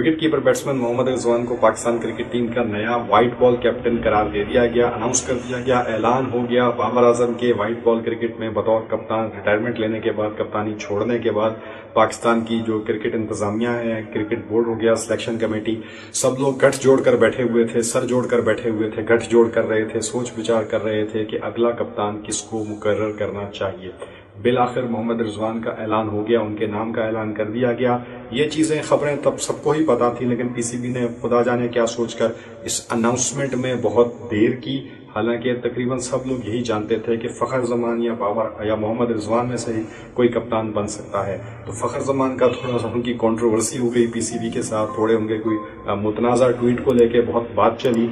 Wicket keeper batsman Mohammad Rizwan को Pakistan cricket team का नया व्हाइट बॉल कैप्टन करार दे दिया गया अनाउंस कर दिया गया, ऐलान हो गया। बाबर आज़म के व्हाइट बॉल क्रिकेट में बतौर कप्तान रिटायरमेंट लेने के बाद, कप्तानी छोड़ने के बाद पाकिस्तान की जो क्रिकेट इंतजामिया है क्रिकेट बोर्ड हो गया सिलेक्शन कमेटी सब लोग गठ जोड़कर बैठे हुए थे, सर जोड़कर बैठे हुए थे, गठ जोड़ कर रहे थे, सोच विचार कर रहे थे कि अगला कप्तान किसको मुकर्र करना चाहिए। बिल आखिर मोहम्मद रिजवान का ऐलान हो गया, उनके नाम का ऐलान कर दिया गया। ये चीज़ें खबरें तब सबको ही पता थी, लेकिन पीसीबी ने खुदा जाने क्या सोचकर इस अनाउंसमेंट में बहुत देर की। हालाँकि तकरीबन सब लोग यही जानते थे कि फ़खर जमान या बाबर या मोहम्मद रिजवान में से ही कोई कप्तान बन सकता है। तो फ़खर जमान का थोड़ा सा उनकी कंट्रोवर्सी हो गई पीसीबी के साथ, थोड़े उनके कोई मुतनाज़ा ट्वीट को लेके बहुत बात चली।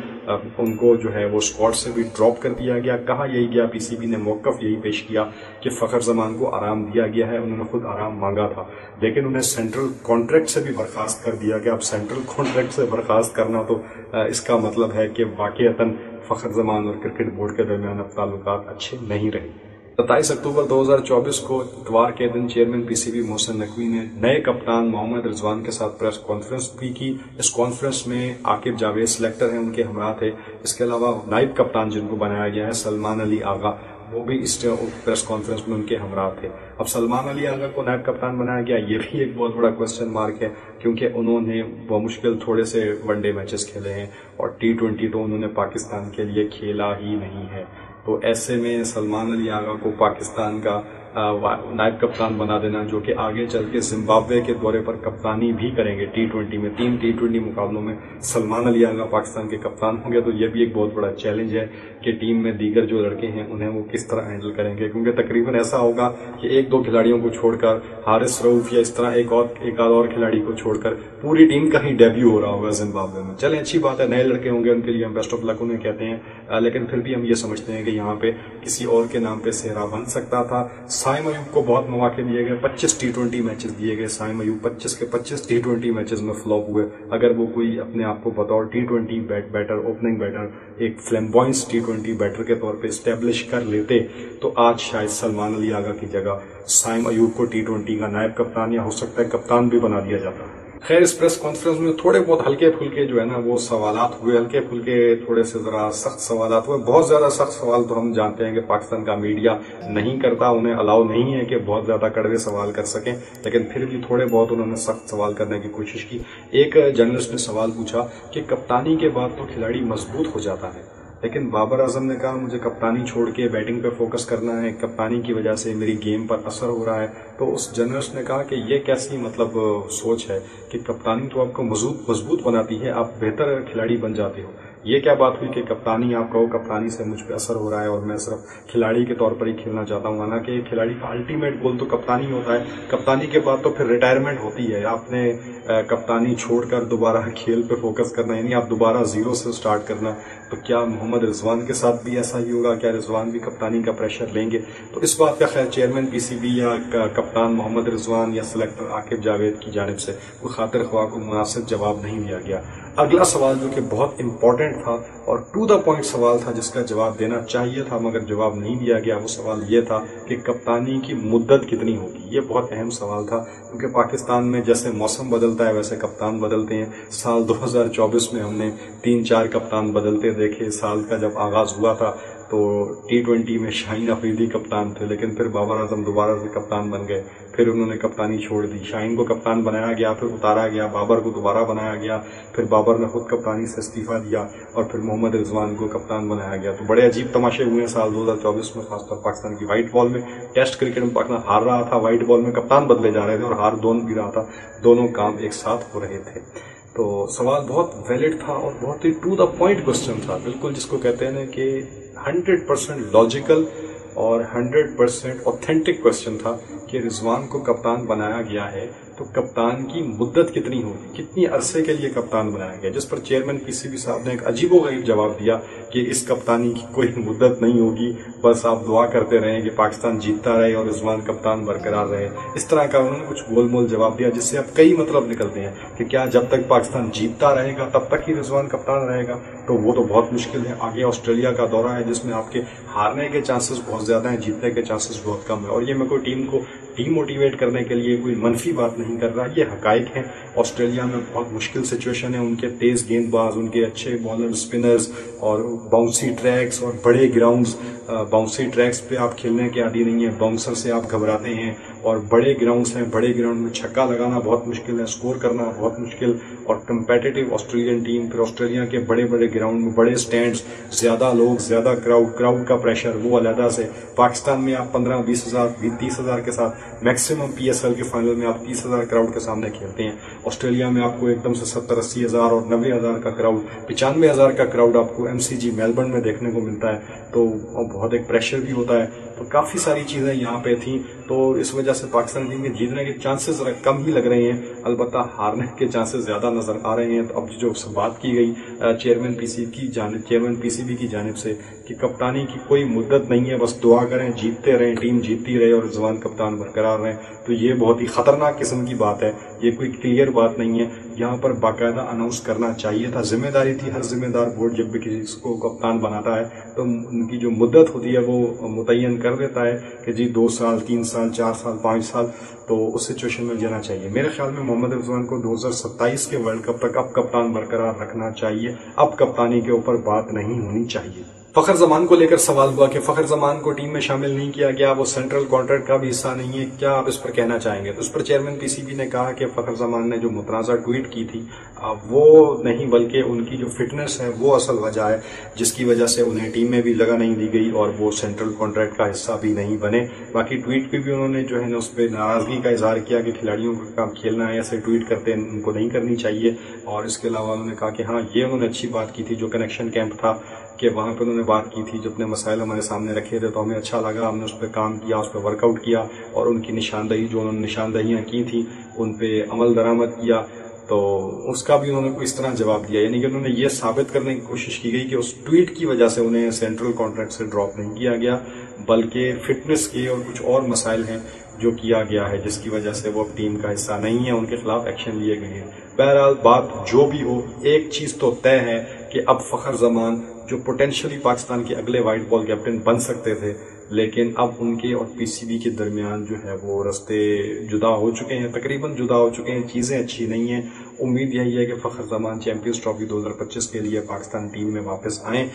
उनको जो है वो स्कॉट से भी ड्रॉप कर दिया गया। कहा यही गया? पीसीबी ने मौकफ यही पेश किया कि फ़खर जमान को आराम दिया गया है। उन्होंने खुद आराम मांगा था। लेकिन उन्हें सेंट्रल कॉन्ट्रैक्ट से भी बर्खास्त कर दिया गया। अब सेंट्रल कॉन्ट्रैक्ट से बर्खास्त करना तो इसका मतलब है कि वाकता फ़खर जमान और क्रिकेट बोर्ड के दरमियान अब ताल्लुक अच्छे नहीं रहे। सत्ताईस अक्टूबर 2024 को इतवार के दिन चेयरमैन पीसीबी मोहसिन नकवी ने नए कप्तान मोहम्मद रिजवान के साथ प्रेस कॉन्फ्रेंस भी की। इस कॉन्फ्रेंस में आकिब जावेद सिलेक्टर हैं, उनके हमरा थे। इसके अलावा नायब कप्तान जिनको बनाया गया है सलमान अली आगा। वो भी इस प्रेस कॉन्फ्रेंस में उनके हमरा थे। अब सलमान अली अगर को नायब कप्तान बनाया गया, ये भी एक बहुत बड़ा क्वेश्चन मार्क है, क्योंकि उन्होंने मुश्किल थोड़े से वनडे मैचेस खेले हैं, और टी ट्वेंटी तो उन्होंने पाकिस्तान के लिए खेला ही नहीं है। तो ऐसे में सलमान अली आगा को पाकिस्तान का नायब कप्तान बना देना, जो कि आगे चल के जिम्बाब्वे के दौरे पर कप्तानी भी करेंगे टी ट्वेंटी में। तीन टी ट्वेंटी मुकाबलों में सलमान अली आगा पाकिस्तान के कप्तान होंगे तो यह भी एक बहुत बड़ा चैलेंज है कि टीम में दीगर जो लड़के हैं, उन्हें वो किस तरह हैंडल करेंगे, क्योंकि तकरीबन ऐसा होगा कि एक दो खिलाड़ियों को छोड़कर, हारिस रऊफ या इस तरह एक और, एक आध और खिलाड़ी को छोड़कर पूरी टीम का ही डेब्यू हो रहा होगा जिम्बाब्वे में। चले, अच्छी बात है, नए लड़के होंगे उनके लिए, हम बेस्ट ऑफ़ लक उन्हें कहते हैं लेकिन फिर भी हम ये समझते हैं कि यहाँ पे किसी और के नाम पे सेहरा बन सकता था। साइम अयूब को बहुत मौके दिए गए 25 टी ट्वेंटी मैचेस दिए गए साइम अयूब 25 के 25 टी ट्वेंटी मैचेस में फ्लॉप हुए। अगर वो कोई अपने आप को बतौर T twenty bat batter opening batter एक फ्लैम्बॉइंस टी ट्वेंटी बैटर के तौर पे स्टेब्लिश कर लेते तो आज शायद सलमान अली आगा की जगह साइम अयूब को टी ट्वेंटी का नायब कप्तान या हो सकता है कप्तान भी बना दिया जाता। खैर, इस प्रेस कॉन्फ्रेंस में थोड़े बहुत हल्के फुल्के जो है ना, वो सवालात हुए। हल्के फुल्के थोड़े से जरा सख्त सवालात हुए। बहुत ज़्यादा सख्त सवाल तो हम जानते हैं कि पाकिस्तान का मीडिया नहीं करता, उन्हें अलाउ नहीं है कि बहुत ज़्यादा कड़वे सवाल कर सकें। लेकिन फिर भी थोड़े बहुत उन्होंने सख्त सवाल करने की कोशिश की। एक जर्नलिस्ट ने सवाल पूछा कि कप्तानी के बाद तो खिलाड़ी मज़बूत हो जाता है। लेकिन बाबर आज़म ने कहा, मुझे कप्तानी छोड़ के बैटिंग पे फोकस करना है, कप्तानी की वजह से मेरी गेम पर असर हो रहा है। तो उस जर्नलिस्ट ने कहा कि ये कैसी मतलब सोच है कि कप्तानी तो आपको मज़बूत मज़बूत बनाती है, आप बेहतर खिलाड़ी बन जाते हो। ये क्या बात हुई कि कप्तानी, आप कहो कप्तानी से मुझ पर असर हो रहा है और मैं सिर्फ़ खिलाड़ी के तौर पर ही खेलना चाहता हूँ। हालाँकि खिलाड़ी का अल्टीमेट गोल तो कप्तानी होता है। कप्तानी के बाद तो फिर रिटायरमेंट होती है। आपने कप्तानी छोड़कर दोबारा खेल पे फोकस करना, यानी आप दोबारा ज़ीरो से स्टार्ट करना तो क्या मोहम्मद रिजवान के साथ भी ऐसा ही होगा? क्या रिजवान भी कप्तानी का प्रेशर लेंगे? तो इस बात का खैर चेयरमैन पीसीबी या कप्तान मोहम्मद रिजवान या सिलेक्टर आकिब जावेद की जानब से कोई खातिर ख्वाह को मुनासिब जवाब नहीं दिया गया। अगला सवाल जो कि बहुत इंपॉर्टेंट था और टू द पॉइंट सवाल था जिसका जवाब देना चाहिए था, मगर जवाब नहीं दिया गया। वो सवाल ये था कि कप्तानी की मुद्दत कितनी होगी। ये बहुत अहम सवाल था, क्योंकि पाकिस्तान में जैसे मौसम बदलता है, वैसे कप्तान बदलते हैं। साल 2024 में हमने तीन चार कप्तान बदलते देखे। साल का जब आगाज़ हुआ था तो टी ट्वेंटी में शाहीन अफरीदी कप्तान थे, लेकिन फिर बाबर आज़म दोबारा से कप्तान बन गए। फिर उन्होंने कप्तानी छोड़ दी। शाहीन को कप्तान बनाया गया, फिर उतारा गया, बाबर को दोबारा बनाया गया, फिर बाबर ने खुद कप्तानी से इस्तीफा दिया और फिर मोहम्मद रिजवान को कप्तान बनाया गया। तो बड़े अजीब तमाशे हुए हैं साल 2024 में, खासतौर पाकिस्तान की व्हाइट बॉल में। टेस्ट क्रिकेट में पाकिस्तान हार रहा था व्हाइट बॉल में कप्तान बदले जा रहे थे और हार दोनों भी रहा था। दोनों काम एक साथ हो रहे थे। तो सवाल बहुत वैलिड था और बहुत ही टू द पॉइंट क्वेश्चन था, बिल्कुल जिसको कहते हैं ना कि हंड्रेड परसेंट लॉजिकल और हंड्रेड परसेंट ऑथेंटिक क्वेश्चन था कि रिजवान को कप्तान बनाया गया है। तो कप्तान की मुद्दत कितनी होगी? कितनी अरसे के लिए कप्तान बनाया गया? जिस पर चेयरमैन पीसीबी साहब ने एक अजीबोगरीब जवाब दिया कि इस कप्तानी की कोई मुद्दत नहीं होगी, बस आप दुआ करते रहें कि पाकिस्तान जीतता रहे और रिजवान कप्तान बरकरार रहे। इस तरह का उन्होंने कुछ गोल मोल जवाब दिया, जिससे अब कई मतलब निकलते हैं कि क्या जब तक पाकिस्तान जीतता रहेगा, तब तक ही रिजवान कप्तान रहेगा? तो वो तो बहुत मुश्किल है। आगे ऑस्ट्रेलिया का दौरा है, जिसमें आपके हारने के चांसेस बहुत ज़्यादा हैं, जीतने के चांसेस बहुत कम है। और ये मैं कोई टीम को डीमोटिवेट करने के लिए कोई मनफी बात नहीं कर रहा। ये हकाइक है। ऑस्ट्रेलिया में बहुत मुश्किल सिचुएशन है। उनके तेज गेंदबाज, उनके अच्छे बॉलर स्पिनर्स और बाउंसी ट्रैक्स और बड़े ग्राउंड्स बाउंसी ट्रैक्स पे आप खेलने के आदि नहीं है। बाउंसर से आप घबराते हैं और बड़े ग्राउंड्स हैं। बड़े ग्राउंड में छक्का लगाना बहुत मुश्किल है। स्कोर करना बहुत मुश्किल। और कंपेटिटिव ऑस्ट्रेलियन टीम फिर ऑस्ट्रेलिया के बड़े बड़े ग्राउंड में बड़े स्टैंड ज़्यादा लोग, ज़्यादा क्राउड क्राउड का प्रेशर वो अलहदा से। पाकिस्तान में आप पंद्रह, बीस हज़ार तीस हज़ार के साथ मैक्सिमम पीएसएल के फाइनल में आप तीस हज़ार क्राउड के सामने खेलते हैं। ऑस्ट्रेलिया में आपको एकदम से सत्तर, अस्सी हज़ार और नब्बे हज़ार का क्राउड पिचानवे हज़ार का क्राउड आपको एमसीजी मेलबर्न में देखने को मिलता है। तो बहुत एक प्रेशर भी होता है। तो काफ़ी सारी चीज़ें यहाँ पे थी तो इस वजह से पाकिस्तान टीम के जीतने के चांसेस कम ही लग रहे हैं। अलबत्ता हारने के चांसेस ज़्यादा नज़र आ रहे हैं। तो अब जो बात की गई चेयरमैन पीसी की जानब चेयरमैन पीसीबी की जानब से कि कप्तानी की कोई मुद्दत नहीं है, बस दुआ करें, जीतते रहें टीम जीतती रहे और जवान कप्तान बरकरार रहें। तो ये बहुत ही खतरनाक किस्म की बात है। ये कोई क्लियर बात नहीं है। यहाँ पर बाकायदा अनाउंस करना चाहिए था। ज़िम्मेदारी थी, हर जिम्मेदार बोर्ड जब भी किसी को कप्तान बनाता है तो उनकी जो मुद्दत होती है, वो मुतन कर देता है कि जी दो साल, तीन साल, चार साल, पाँच साल तो उस सिचुएशन में जाना चाहिए। मेरे ख्याल में मोहम्मद अफजान को 2027 के वर्ल्ड कप तक अब कप्तान बरकरार रखना चाहिए। अब कप्तानी के ऊपर बात नहीं होनी चाहिए। फखर जमान को लेकर सवाल हुआ कि फखर जमान को टीम में शामिल नहीं किया गया, वो सेंट्रल कॉन्ट्रैक्ट का भी हिस्सा नहीं है, क्या आप इस पर कहना चाहेंगे? तो उस पर चेयरमैन पीसीबी ने कहा कि फखर जमान ने जो मुतनाज़ा ट्वीट की थी वो नहीं, बल्कि उनकी जो फिटनेस है, वो असल वजह है, जिसकी वजह से उन्हें टीम में भी लगा नहीं दी गई और वो सेंट्रल कॉन्ट्रैक्ट का हिस्सा भी नहीं बने। बाकी ट्वीट पर भी उन्होंने जो है ना, उस पर नाराज़गी का इजहार किया कि खिलाड़ियों का काम खेलना है, ऐसे ट्वीट करते उनको नहीं करनी चाहिए। और इसके अलावा उन्होंने कहा कि हाँ ये उन्होंने अच्छी बात की थी, जो कनेक्शन कैंप था कि वहाँ पर उन्होंने बात की थी, जो अपने मसाइल हमारे सामने रखे थे तो हमें अच्छा लगा, हमने उस पर काम किया, उस पर वर्कआउट किया, और उनकी निशानदही, जो उन्होंने निशानदहियाँ की थी, उन पर अमल दरामद किया। तो उसका भी उन्होंने इस तरह जवाब दिया। यानी कि उन्होंने ये साबित करने की कोशिश की गई कि उस ट्वीट की वजह से उन्हें सेंट्रल कॉन्ट्रैक्ट से ड्रॉप नहीं किया गया, बल्कि फिटनेस के और कुछ और मसाइल हैं जो किया गया है, जिसकी वजह से वो अब टीम का हिस्सा नहीं है, उनके खिलाफ एक्शन लिए गए हैं। बहरहाल, बात जो भी हो, एक चीज़ तो तय है कि अब फखर जमान जो पोटेंशियली पाकिस्तान के अगले व्हाइट बॉल कैप्टन बन सकते थे, लेकिन अब उनके और पीसीबी के दरमियान जो है वो रस्ते जुदा हो चुके हैं। तकरीबन जुदा हो चुके हैं, चीज़ें अच्छी नहीं हैं। उम्मीद यही है कि फ़खर जमान चैंपियंस ट्रॉफी 2025 के लिए पाकिस्तान टीम में वापस आए।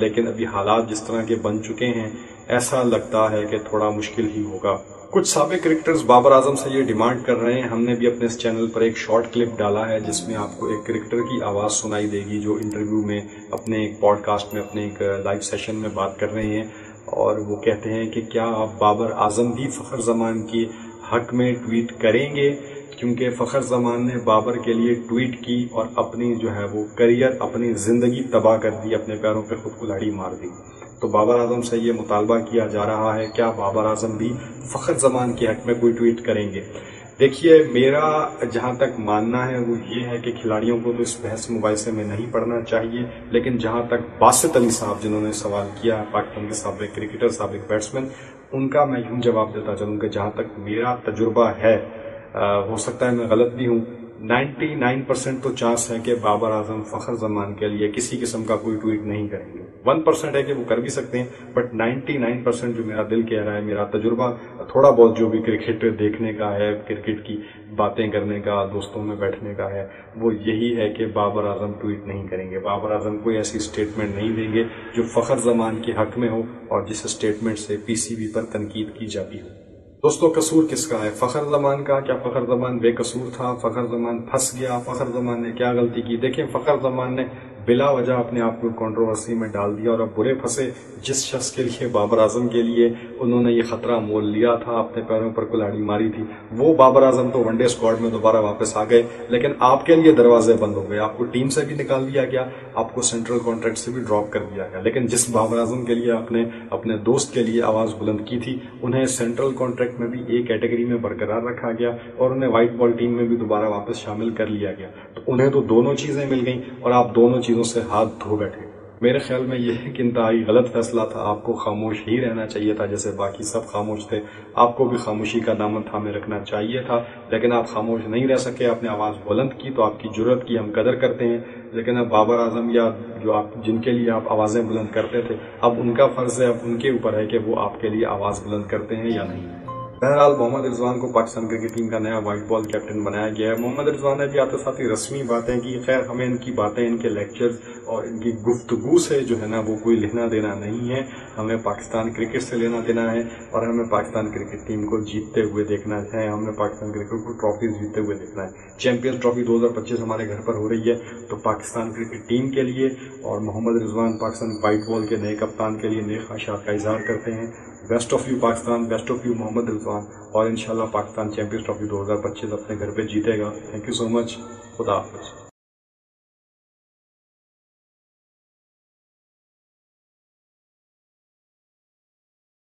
लेकिन अभी हालात जिस तरह के बन चुके हैं, ऐसा लगता है कि थोड़ा मुश्किल ही होगा। कुछ सबक क्रिकेटर्स बाबर आज़म से ये डिमांड कर रहे हैं। हमने भी अपने इस चैनल पर एक शॉर्ट क्लिप डाला है, जिसमें आपको एक क्रिकेटर की आवाज़ सुनाई देगी, जो इंटरव्यू में, अपने एक पॉडकास्ट में, अपने एक लाइव सेशन में बात कर रहे हैं। और वो कहते हैं कि क्या आप बाबर आज़म भी फ़खर जमान के हक में ट्वीट करेंगे? क्योंकि फ़खर जमान ने बाबर के लिए ट्वीट की और अपनी जो है वो करियर अपनी ज़िंदगी तबाह कर दी, अपने पैरों पर खुद को कुल्हाड़ी मार दी। तो बाबर आज़म से ये मुतालबा किया जा रहा है क्या बाबर आज़म भी फ़खर जमान के हक में कोई ट्वीट करेंगे? देखिए मेरा जहाँ तक मानना है वो ये है कि खिलाड़ियों को तो इस बहस मुबासे में नहीं पढ़ना चाहिए लेकिन जहाँ तक बासित अली साहब जिन्होंने सवाल किया है पाकिस्तान के सबक क्रिकेटर सबक बैट्समैन उनका मैं यूँ जवाब देता चलूँगा जहाँ तक मेरा तजुर्बा है आ, हो सकता है मैं गलत भी हूँ 99 परसेंट तो चांस है कि बाबर आज़म फखर जमान के लिए किसी किस्म का कोई ट्वीट नहीं करेंगे। वन परसेंट है कि वो कर भी सकते हैं बट 99 परसेंट जो मेरा दिल कह रहा है, मेरा तजुर्बा, थोड़ा बहुत जो भी क्रिकेट देखने का है क्रिकेट की बातें करने का, दोस्तों में बैठने का है, वो यही है कि बाबर आज़म ट्वीट नहीं करेंगे। बाबर आज़म कोई ऐसी स्टेटमेंट नहीं देंगे जो फखर जमान के हक में हो और जिस स्टेटमेंट से पीसीबी पर तनकीद की जाती हो। दोस्तों, कसूर किसका है? फखर जमान का? क्या फखर जमान बेकसूर था? फखर जमान फंस गया? फखर जमान ने क्या गलती की? देखिए फखर जमान ने बिला वजह अपने आप को कंट्रोवर्सी में डाल दिया और अब बुरे फंसे। जिस शख्स के लिए, बाबर आज़म के लिए उन्होंने ये खतरा मोल लिया था, अपने पैरों पर कुल्हाड़ी मारी थी, वो बाबर आज़म तो वनडे स्क्वाड में दोबारा वापस आ गए। लेकिन आपके लिए दरवाजे बंद हो गए, आपको टीम से भी निकाल दिया गया, आपको सेंट्रल कॉन्ट्रैक्ट से भी ड्रॉप कर दिया गया। लेकिन जिस बाबर आज़म के लिए आपने अपने दोस्त के लिए आवाज़ बुलंद की थी, उन्हें सेंट्रल कॉन्ट्रैक्ट में भी एक कैटेगरी में बरकरार रखा गया और उन्हें व्हाइट बॉल टीम में भी दोबारा वापस शामिल कर लिया गया। तो उन्हें तो दोनों चीज़ें मिल गई और आप दोनों चीज़ों से हाथ धो बैठे। मेरे ख्याल में यह एक इंतहाई गलत फैसला था। आपको खामोश ही रहना चाहिए था, जैसे बाकी सब खामोश थे। आपको भी खामोशी का दामन थामे रखना चाहिए था, लेकिन आप खामोश नहीं रह सके। आपने आवाज़ बुलंद की तो आपकी ज़रूरत की हम कदर करते हैं। लेकिन अब बाबर आज़म या जो आप, जिनके लिए आप आवाज़ें बुलंद करते थे, अब उनका फ़र्ज़ है, अब उनके ऊपर है कि वो आपके लिए आवाज़ बुलंद करते हैं या नहीं। बहरहाल मोहम्मद रिजवान को पाकिस्तान क्रिकेट टीम का नया व्हाइट बॉल कैप्टन बनाया गया है। मोहम्मद रिजवान ने भी आते साथ ही रस्मी बातें की। खैर, हमें इनकी बातें, इनके लेक्चर्स और इनकी गुफ्तगु से जो है ना, वो कोई लेना देना नहीं है। हमें पाकिस्तान क्रिकेट से लेना देना है और हमें पाकिस्तान क्रिकेट टीम को जीतते हुए देखना है। हमें पाकिस्तान क्रिकेट को ट्रॉफी जीतते हुए देखना है। चैंपियंस ट्रॉफी 2025 हमारे घर पर हो रही है तो पाकिस्तान क्रिकेट टीम के लिए और मोहम्मद रिजवान पाकिस्तान व्हाइट बॉल के नए कप्तान के लिए नए ख्वाहिशात का इजहार करते हैं। Best of you Pakistan best of you Mohammad Irfan और इंशाल्लाह पाकिस्तान चैम्पियंस ट्रॉफी 2025 अपने घर पे जीतेगा। थैंक यू सो मच खुदा हाफिज़।